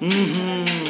Mm-hmm.